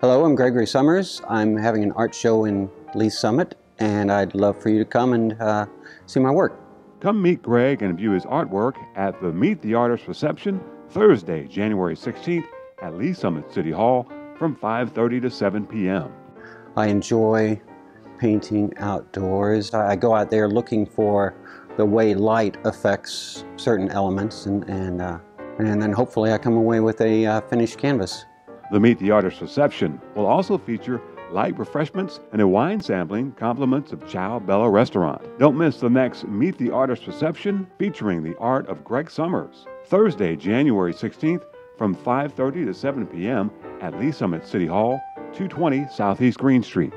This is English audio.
Hello, I'm Gregory Summers. I'm having an art show in Lee's Summit, and I'd love for you to come and uh, see my work. Come meet Greg and view his artwork at the Meet the Artist reception Thursday, January 16th at Lee's Summit City Hall from 5:30 to 7 p.m. I enjoy painting outdoors. I go out there looking for the way light affects certain elements, and and, uh, and then hopefully I come away with a uh, finished canvas. The Meet the Artist reception will also feature light refreshments and a wine sampling compliments of Ciao Bella Restaurant. Don't miss the next Meet the Artist reception featuring the art of Greg Summers, Thursday, January 16th from 5:30 to 7 p.m. at Lee's Summit City Hall, 220 Southeast Green Street.